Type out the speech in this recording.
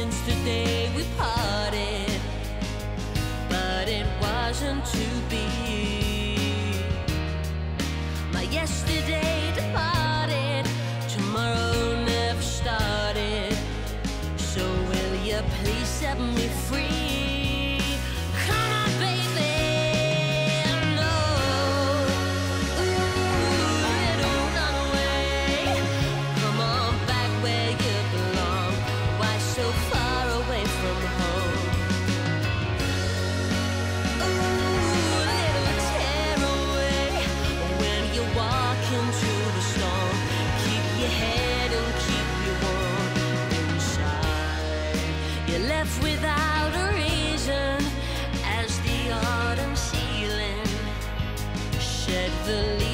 since the day we parted, but it wasn't to be. My yesterday departed, tomorrow never started. So will you please set me free? without a reason as the autumn ceiling shed the leaves.